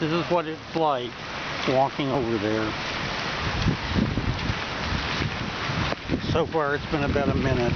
This is what it's like walking over there. So far it's been about a minute.